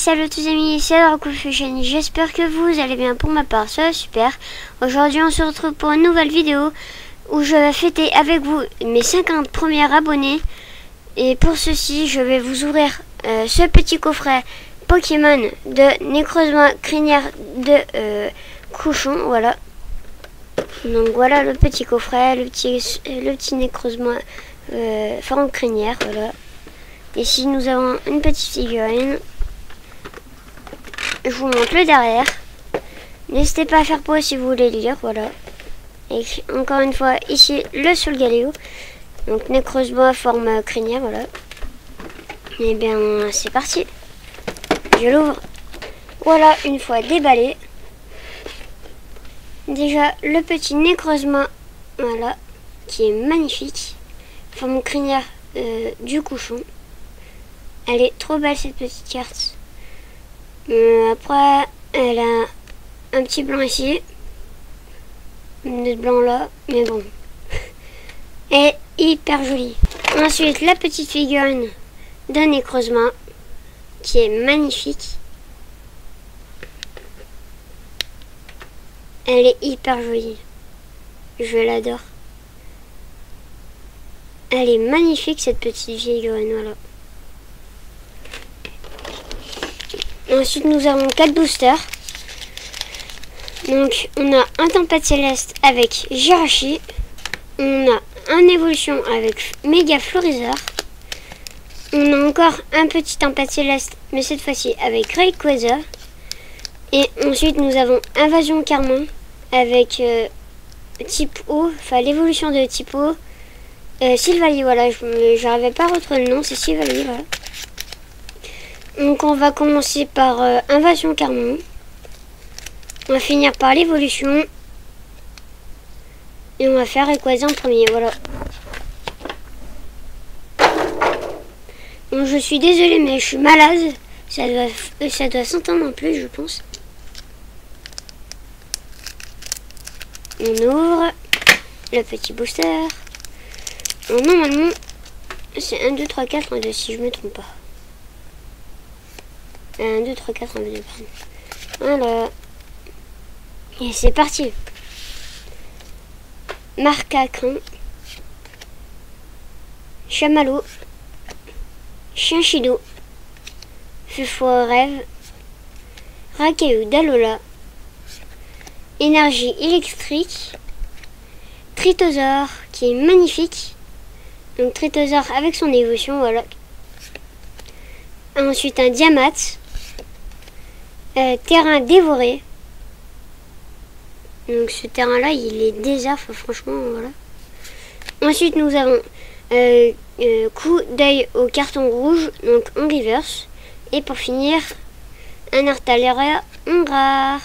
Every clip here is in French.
salut à tous amis, c'est Fusion. J'espère que vous allez bien pour ma part, ça va super. Aujourd'hui on se retrouve pour une nouvelle vidéo où je vais fêter avec vous mes 50 premiers abonnés. Et pour ceci, je vais vous ouvrir euh, ce petit coffret Pokémon de Necrozma crinière de euh, Couchon, voilà. Donc voilà le petit coffret, le petit, le petit Necrozma euh, forme crinière, voilà. Ici nous avons une petite figurine je vous montre le derrière. N'hésitez pas à faire pause si vous voulez lire, voilà. Et encore une fois, ici, le sol galéo. Donc, Necrosboa forme crinière, voilà. Et eh bien, c'est parti. Je l'ouvre. Voilà, une fois déballé. Déjà, le petit Necrozma, voilà, qui est magnifique. Forme crinière euh, du couchon. Elle est trop belle, cette petite carte. Euh, après, elle a un petit blanc ici. Une blanc là, mais bon. Elle est hyper jolie. Ensuite, la petite figurine d'un écrosement qui est magnifique. Elle est hyper jolie. Je l'adore. Elle est magnifique cette petite figurine, voilà. Ensuite, nous avons 4 boosters. Donc, on a un tempête céleste avec Jirachi. On a un évolution avec Méga Florizard. On a encore un petit tempête céleste, mais cette fois-ci avec Rayquaza. Et ensuite, nous avons Invasion Carmin avec euh, type O, enfin l'évolution de type O. Euh, Sylvalie, voilà, je n'arrivais pas à retrouver le nom, c'est Sylvalie. Donc on va commencer par euh, Invasion Carmon. On va finir par l'évolution. Et on va faire Rayquaza en premier, voilà. Bon, je suis désolée, mais je suis malade. Ça doit, euh, s'entendre en plus, je pense. On ouvre le petit booster. normalement, c'est 1, 2, 3, 4, 1, 2, si je me trompe pas. 1, 2, 3, 4, on va Voilà. Et c'est parti. Marcacrin. Chamallow. Chinchido. Fufo rêve. Racaillou d'Alola. Énergie électrique. Tritosaure qui est magnifique. Donc Tritosaure avec son évolution, voilà. Ensuite un Diamat. Euh, terrain dévoré. Donc ce terrain-là, il est désert, franchement, voilà. Ensuite, nous avons euh, euh, coup d'œil au carton rouge, donc en reverse. Et pour finir, un artillerie en rare.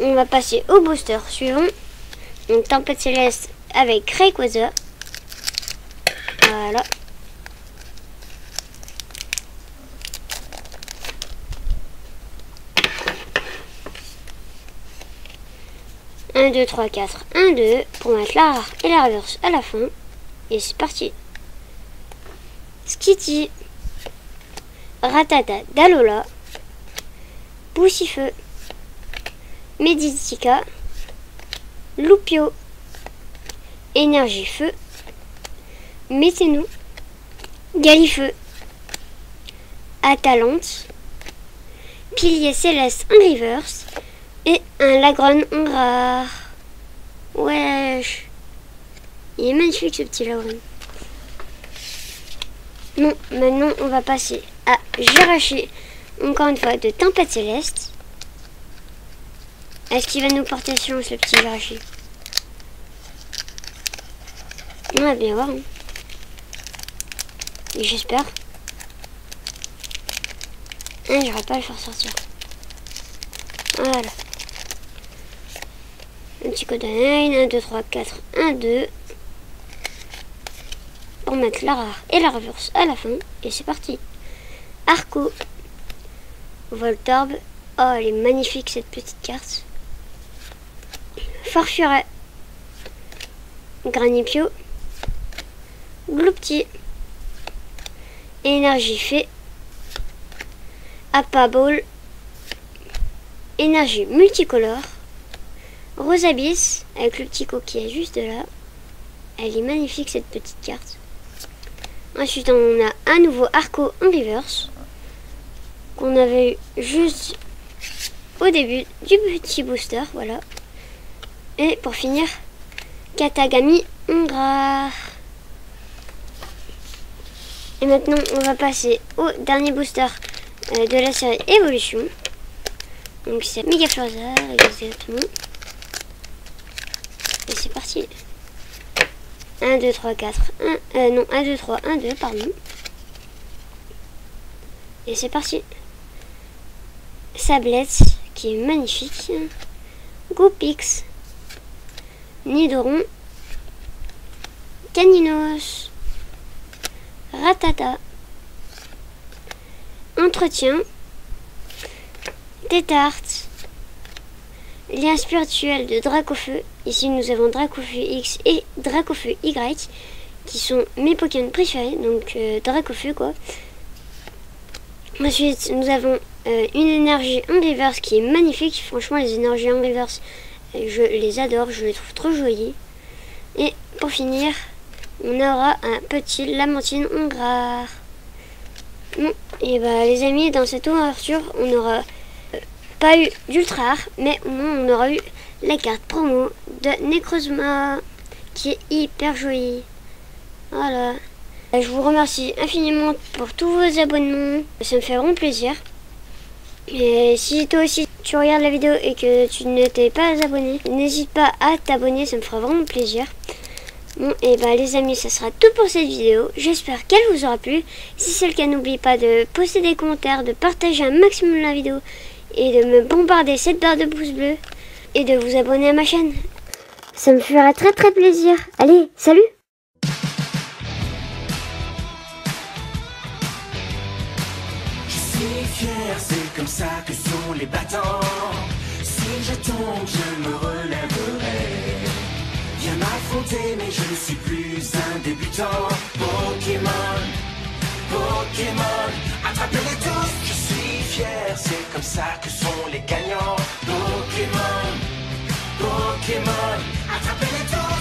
On va passer au booster suivant. Donc tempête céleste avec Rayquaza. Voilà. 1, 2, 3, 4, 1, 2 pour mettre la rare et la reverse à la fin. Et c'est parti. Skitty, Ratata d'Alola, Poussifeu, Meditica, Loupio, Énergie Feu, Mettez-nous, Galifeu, Atalante, Pilier Céleste en reverse, et un lagron en rare. Wesh. Il est magnifique ce petit lagron. Bon, maintenant on va passer à Jirachi. Encore une fois, de Tempête Céleste. Est-ce qu'il va nous porter sur ce petit Jirachi On va bien voir. Hein. J'espère. Hein, J'aurais pas le faire sortir. Voilà. Un petit code 1, 2, 3, 4, 1, 2. Pour mettre la rare et la reverse à la fin. Et c'est parti. Arco. Voltorb. Oh, elle est magnifique cette petite carte. Farfuret. Granipio. Gloupti. Énergie fait. Appa Ball, énergie multicolore, Rose avec le petit coquille juste là. Elle est magnifique cette petite carte. Ensuite on a un nouveau Arco en reverse qu'on avait eu juste au début du petit booster, voilà. Et pour finir, Katagami Ngrar. Et maintenant, on va passer au dernier booster euh, de la série Evolution. Donc c'est Mega exactement. Et c'est parti. 1, 2, 3, 4. 1, non, 1, 2, 3, 1, 2, pardon. Et c'est parti. Sablette, qui est magnifique. Goupix. Nidoron. Caninos. Ratata. Entretien. Tétarte. Lien spirituel de Dracofeu. Ici nous avons Dracofeu X et Dracofeu Y qui sont mes Pokémon préférés. Donc euh, Dracofeu quoi. Ensuite nous avons euh, une énergie en reverse qui est magnifique. Franchement les énergies en euh, je les adore. Je les trouve trop jolies. Et pour finir on aura un petit Lamentine Hongrar. Bon, et bah les amis, dans cette ouverture, on n'aura euh, pas eu d'ultra rare, mais au moins on aura eu la carte promo de Necrozma, qui est hyper jolie. Voilà. Je vous remercie infiniment pour tous vos abonnements, ça me fait vraiment plaisir. Et si toi aussi tu regardes la vidéo et que tu ne t'es pas abonné, n'hésite pas à t'abonner, ça me fera vraiment plaisir. Bon, et bah les amis, ça sera tout pour cette vidéo. J'espère qu'elle vous aura plu. Si c'est le cas, n'oubliez pas de poster des commentaires, de partager un maximum la vidéo et de me bombarder cette barre de pouces bleus et de vous abonner à ma chaîne. Ça me fera très très plaisir. Allez, salut Je suis fier, c'est comme ça que sont les battants. Si je tombe, je me relèverai. Viens m'affronter, mais je ne suis plus un débutant. Pokémon, Pokémon, attrapez-les c'est comme ça que sont les gagnants. Pokémon, Pokémon, attrapez-les tous.